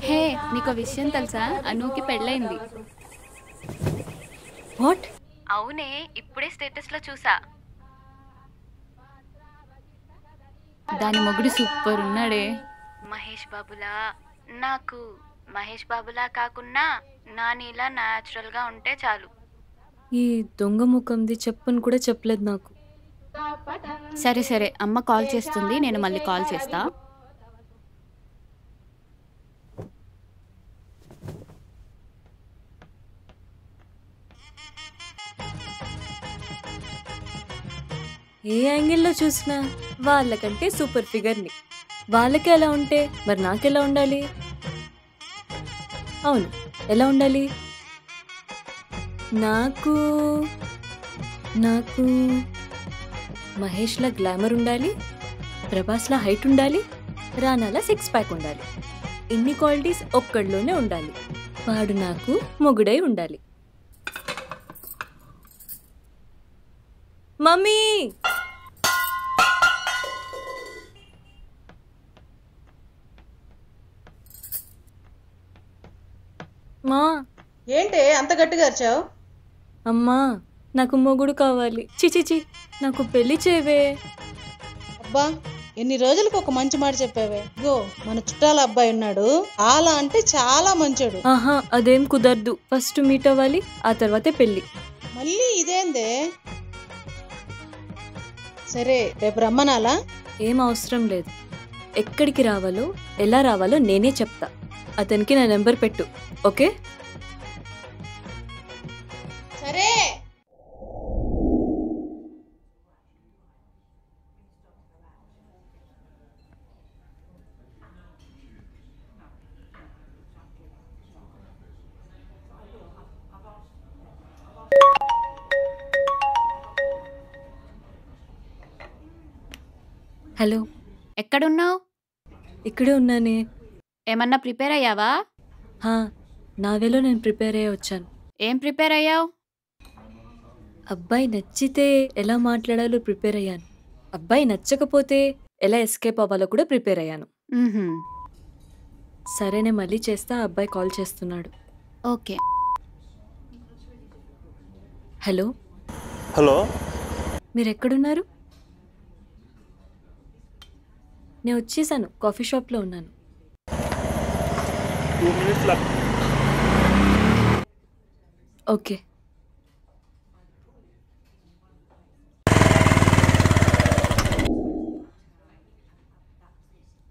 హే నీకు విషయం తెలుసా? అనుకి పెళ్ళైంది. వాట్? అవునే ఇప్పుడే స్టేటస్లో చూసా. దాని మొగుడు సూపర్ ఉన్నాడే. మహేష్ బాబులా? నాకు మహేష్ బాబులా కాకున్నా నానిలా న్యాచురల్గా ఉంటే చాలు. ఈ దొంగ ముఖంది చెప్పని కూడా చెప్పలేదు నాకు. సరే సరే అమ్మ కాల్ చేస్తుంది నేను మళ్ళీ కాల్ చేస్తా. ఏ యాంగిల్లో చూసినా వాళ్ళకంటే సూపర్ ఫిగర్ని. వాళ్ళకి ఎలా ఉంటే మరి నాకెలా ఉండాలి? అవును ఎలా ఉండాలి? నాకు నాకు మహేష్లా గ్లామర్ ఉండాలి ప్రభాస్లా హైట్ ఉండాలి రానాలా సిక్స్ ప్యాక్ ఉండాలి. ఇన్ని క్వాలిటీస్ ఒక్కడిలోనే ఉండాలి. వాడు నాకు మొగుడై ఉండాలి. మమ్మీ మా ఏంటి అంత గట్టిగా అరిచావు? అమ్మా నాకు మొగుడు కావాలి. చిచి చి నాకు పెళ్ళి చేయవే. అబ్బా ఎన్ని రోజులకు ఒక మంచి మాట చెప్పావే. గో మన చుట్టాల అబ్బాయి ఉన్నాడు. చాలా అంటే చాలా మంచోడు. ఆహా అదేం కుదరదు. ఫస్ట్ మీట్ అవ్వాలి ఆ తర్వాతే పెళ్ళి. మళ్ళీ ఇదేందే? సరే రేపు రమ్మనాలా? ఏం అవసరం లేదు. ఎక్కడికి రావాలో ఎలా రావాలో నేనే చెప్తా. అతనికి నా నెంబర్ పెట్టు ఓకే? హలో. ఎక్కడున్నావు? ఇక్కడే ఉన్నానే. ఏమన్నా ప్రిపేర్ అయ్యావా? హా నా వేలో నేను ప్రిపేర్ అయ్యి వచ్చాను. ఏం ప్రిపేర్ అయ్యావు? అబ్బాయి నచ్చితే ఎలా మాట్లాడాలో ప్రిపేర్ అయ్యాను. అబ్బాయి నచ్చకపోతే ఎలా ఎస్కేప్ అవ్వాలో కూడా ప్రిపేర్ అయ్యాను. సరే నేను మళ్ళీ చేస్తా ఆ అబ్బాయి కాల్ చేస్తున్నాడు. ఓకే. హలో. హలో. మీరు ఎక్కడున్నారు నేను వచ్చేసాను కాఫీ షాప్లో ఉన్నాను. Two okay.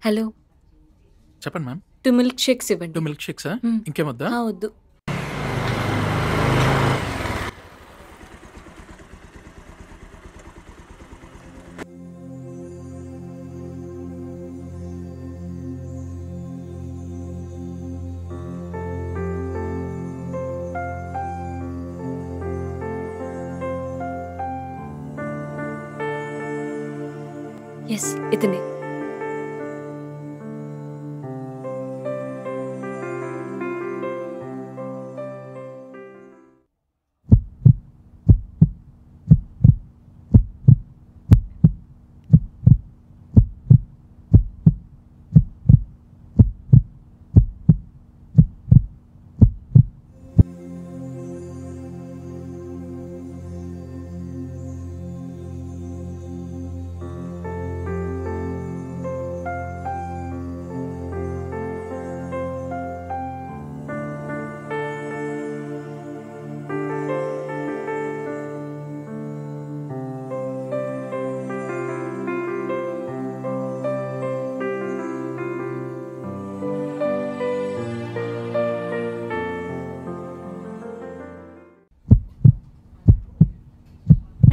హలో. చెప్పండి ma'am. Two milk shakes two ఇవ్వండి మిల్క్ షేక్సా. ఇంకేమొద్దా వద్దు. यस इतने।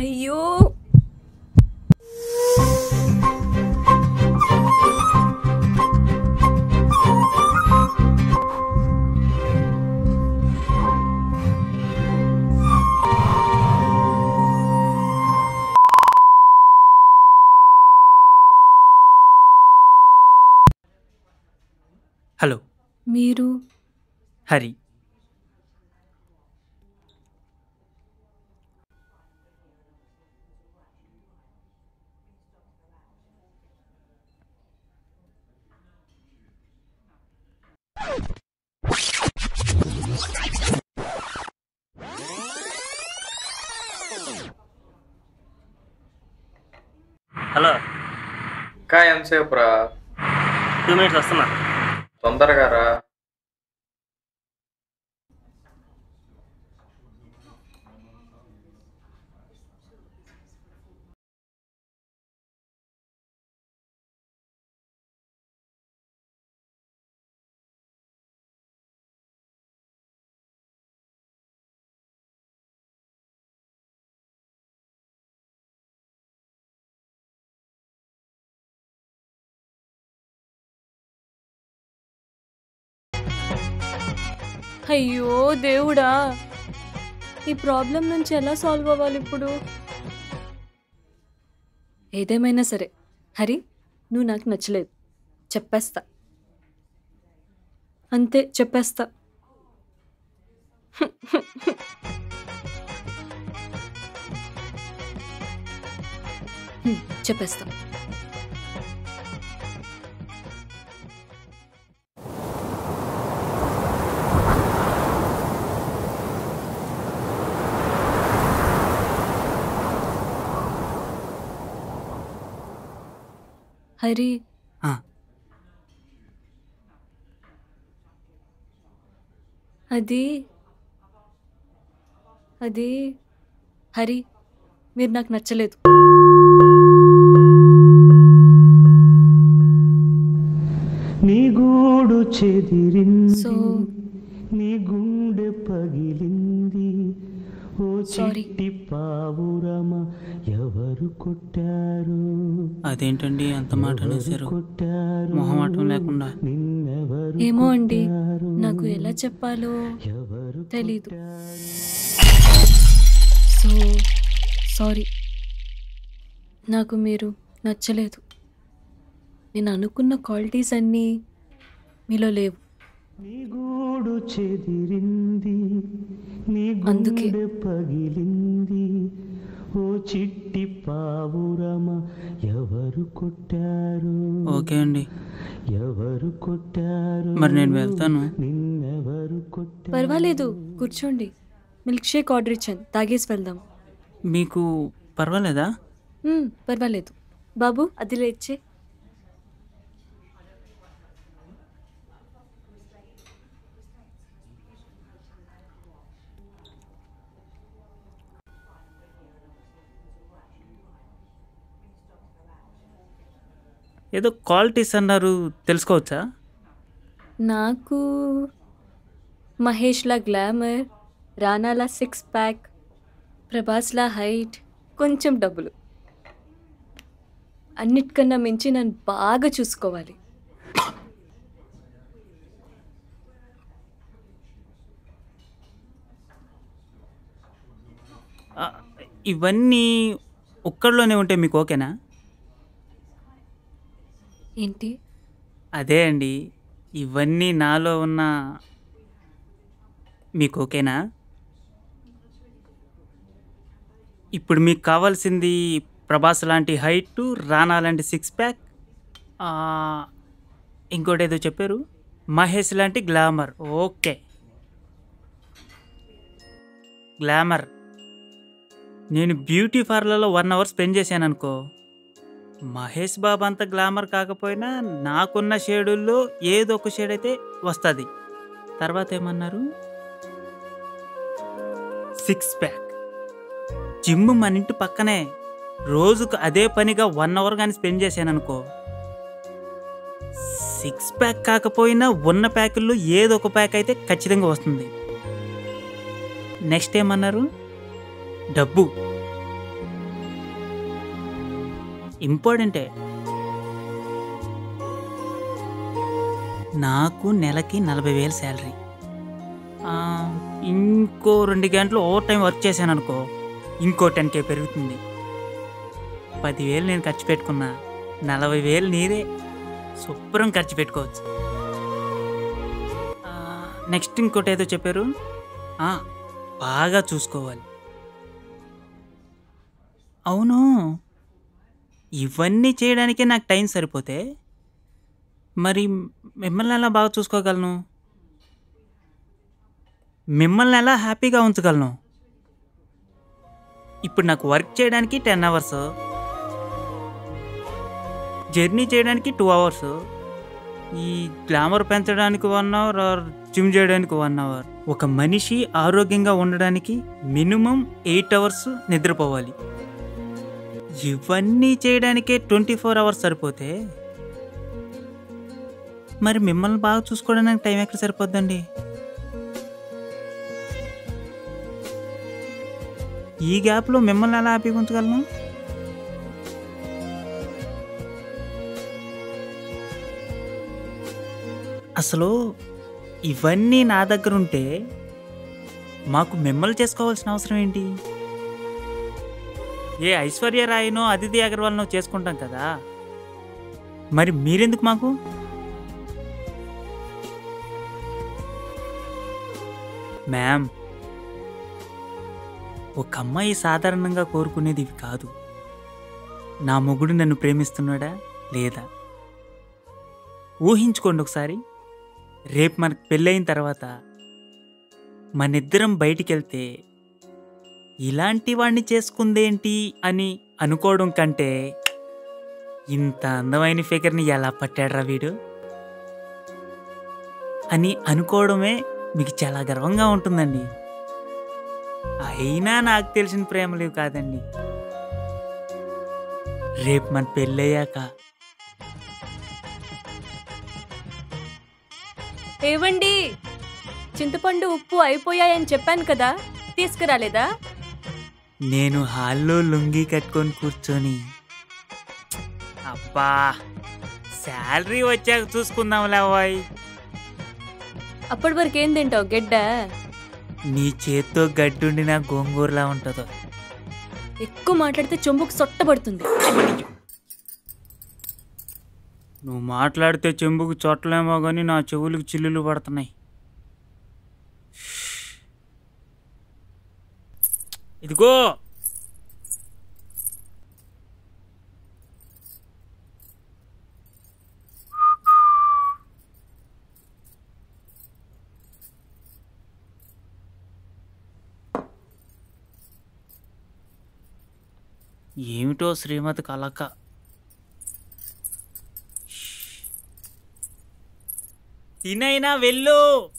అయ్యో హలో హలో. ఇంకా ఎంతసేపు రా టూ మినిట్స్ వస్తున్నా. తొందరగా రా. అయ్యో దేవుడా ఈ ప్రాబ్లం నుంచి ఎలా సాల్వ్ అవ్వాలి ఇప్పుడు? ఏదేమైనా సరే హరి నువ్వు నాకు నచ్చలేదు. చెప్పేస్తా. అంతే చెప్పేస్తా. చెప్పేస్తాను చెప్పేస్తా. హరి ఆ. అది అది హరి మీరు నాకు నచ్చలేదు నీ గూడు చెదిరింది సో అదేంటండి అంత మాట అనేసారు మొహమాటం లేకుండా. ఏమో అండి నాకు ఎలా చెప్పాలో తెలీదు. So sorry. నాకు మీరు నచ్చలేదు. నేను అనుకున్న క్వాలిటీస్ అన్నీ మీలో లేవు. నీ గూడు చెదిరింది నీ అందుకే. గుండె పగిలింది ఓ చిట్టి పావురమ ఎవరు కొట్టారు? ఓకే అండి. ఎవరు కొట్టారు? మరి నేను వెళ్తాను. నిన్నెవరు కొట్టారు? పర్వాలేదు కూర్చోండి. మిల్క్ షేక్ ఆర్డర్ ఇచ్చాను తాగేసి వెళ్దాం. మీకు పర్వాలేదా? మ్మ్, పర్వాలేదు. బాబు అదిలో ఇచ్చే ఏదో క్వాలిటీస్ అన్నారు తెలుసుకోవచ్చా? నాకు మహేష్లా గ్లామర్ రానాలా సిక్స్ ప్యాక్ ప్రభాస్లా హైట్ కొంచెం డబ్బులు. అన్నిటికన్నా మించి నన్ను బాగా చూసుకోవాలి. ఇవన్నీ ఒక్కడిలోనే ఉంటే మీకు ఓకేనా? ఏంటి? అదే అండి ఇవన్నీ నాలో ఉన్న మీకు ఓకేనా? ఇప్పుడు మీకు కావాల్సింది ప్రభాస్ లాంటి హైట్ రానా లాంటి సిక్స్ ప్యాక్ ఇంకోటి ఏదో చెప్పారు? మహేష్ లాంటి గ్లామర్ ఓకే. గ్లామర్ నేను బ్యూటీ పార్లర్లో వన్ అవర్ స్పెండ్ చేశాను అనుకో మహేష్ బాబు అంత గ్లామర్ కాకపోయినా నాకున్న షేడుల్లో ఏదో ఒక షేడ్ అయితే వస్తుంది. తర్వాత ఏమన్నారు? Six pack. జిమ్ మన ఇంటి పక్కనే రోజుకు అదే పనిగా వన్ అవర్ కానీ స్పెండ్ చేశాను అనుకో సిక్స్ ప్యాక్ కాకపోయినా ఉన్న ప్యాకుల్లో ఏదో ఒక ప్యాక్ అయితే ఖచ్చితంగా వస్తుంది. నెక్స్ట్ ఏమన్నారు? డబ్బు. ఇంపార్టెంటే. నాకు నెలకి నలభై వేలు శాలరీ. ఇంకో రెండు గంటలు ఓవర్ టైం వర్క్ చేశాను అనుకో ఇంకో టెన్ కే పెరుగుతుంది. పదివేలు నేను ఖర్చు పెట్టుకున్నా నలభై వేలు నీదే. శుభ్రం ఖర్చు పెట్టుకోవచ్చు. నెక్స్ట్ ఇంకోటి ఏదో చెప్పారు? బాగా చూసుకోవాలి. అవును. ఇవన్నీ చేయడానికే నాకు టైం సరిపోతే మరి మిమ్మల్ని ఎలా బాగా చూసుకోగలను? మిమ్మల్ని ఎలా హ్యాపీగా ఉంచగలను? ఇప్పుడు నాకు వర్క్ చేయడానికి టెన్ అవర్స్ జర్నీ చేయడానికి టూ అవర్స్ ఈ గ్లామర్ పెంచడానికి వన్ అవర్ ఆర్ జిమ్ చేయడానికి వన్ అవర్. ఒక మనిషి ఆరోగ్యంగా ఉండడానికి మినిమం ఎయిట్ అవర్స్ నిద్రపోవాలి. ఇవన్నీ చేయడానికే ట్వంటీ ఫోర్ అవర్స్ సరిపోతే? మరి మిమ్మల్ని బాగా చూసుకోవడానికి టైం ఎక్కడ సరిపోద్దండి? ఈ గ్యాప్లో మిమ్మల్ని ఎలా హ్యాపీగా ఉంచగలను? అసలు ఇవన్నీ నా దగ్గర ఉంటే మాకు మిమ్మల్ని చేసుకోవాల్సిన అవసరం ఏంటి? ఏ ఐశ్వర్య రాయనో అదితి అగర్వాల్నో చేసుకుంటాం కదా. మరి మీరెందుకు మాకు? మ్యామ్ ఒక అమ్మాయి సాధారణంగా కోరుకునేది ఇవి కాదు. నా మొగుడు నన్ను ప్రేమిస్తున్నాడా లేదా? ఊహించుకోండి ఒకసారి. రేపు మనకు పెళ్ళయిన తర్వాత మనిద్దరం బయటికి వెళ్తే ఇలాంటి వాణ్ణి చేసుకుందేంటి అని అనుకోవడం కంటే ఇంత అందమైన ఫిగర్ని ఎలా పట్టాడ్రా వీడు? అని అనుకోవడమే మీకు చాలా గర్వంగా ఉంటుందండి. అయినా నాకు తెలిసిన ప్రేమలు కాదండి. రేపు మన పెళ్ళయ్యాక. ఏవండి? చింతపండు ఉప్పు అయిపోయాయని చెప్పాను కదా. తీసుకురాలేదా? నేను హాల్లో లుంగి కట్టుకొని కూర్చొని. అబ్బా శాలరీ వచ్చాక చూసుకుందాంలే అవ్వాయి అప్పటి వరకు ఏం తింటావు గెడ్డ? నీ చేత్తో గడ్డుండి నా గోంగూరలా ఉంటుందో. ఎక్కువ మాట్లాడితే చెంబుకు సొట్టబడుతుంది నువ్వు మాట్లాడితే చెంబుకు చొట్టలేమో కానీ నా చెవులకు చిల్లులు పడుతున్నాయి. ఇదిగో. ఏమిటో శ్రీమతి కలక? తినైనా వెళ్ళు.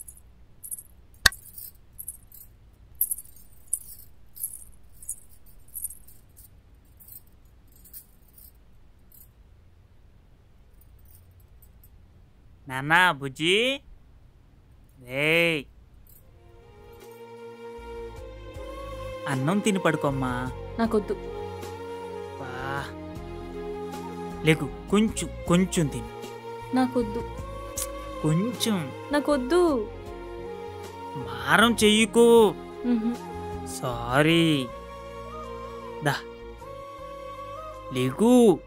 నాన్నా బుజ్జి. రేయ్ అన్నం తిని పడుకోమ్మా. నాకొద్దు. బా. లేకు కొంచెం కొంచెం తిను. నాకొద్దు. కొంచెం. నాకొద్దు. మారం చెయ్యకు. సారీ. దా. లేకు.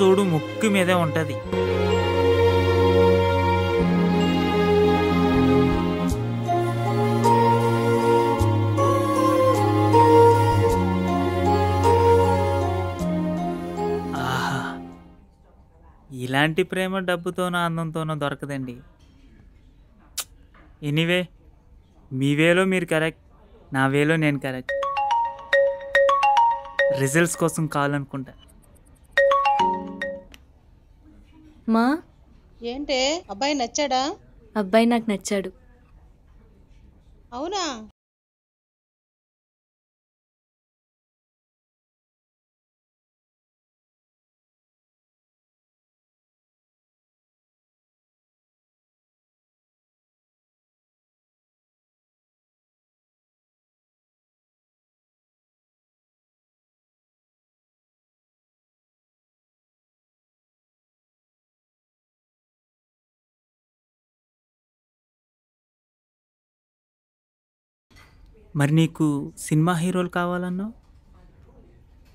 చూడు ముక్కు మీదే ఉంటుంది. ఆహా. ఇలాంటి ప్రేమ డబ్బుతోనో అందంతోనో దొరకదండి. ఎనీవే మీ వేలో మీరు కరెక్ట్ నా వేలో నేను కరెక్ట్. రిజల్ట్స్ కోసం కావాలనుకుంటా మా? ఏంటే? అబ్బాయి నచ్చాడా? అబ్బాయి నాకు నచ్చాడు. అవునా? మరి నీకు సినిమా హీరోలు కావాలన్నావు?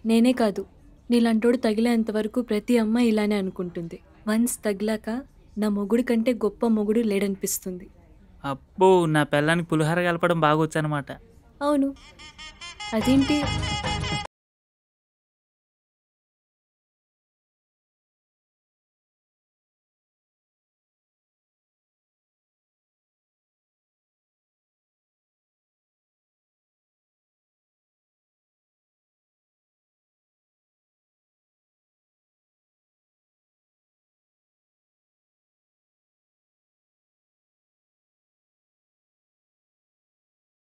నేనే కాదు. నీలాంటోడు తగిలేంత వరకు ప్రతి అమ్మాయి ఇలానే అనుకుంటుంది. వన్స్ తగిలాక నా మొగుడు కంటే గొప్ప మొగుడు లేడనిపిస్తుంది. అబ్బో నా పిల్లానికి పులిహోర కలపడం బాగా వచ్చనమాట అవును. అదేంటి?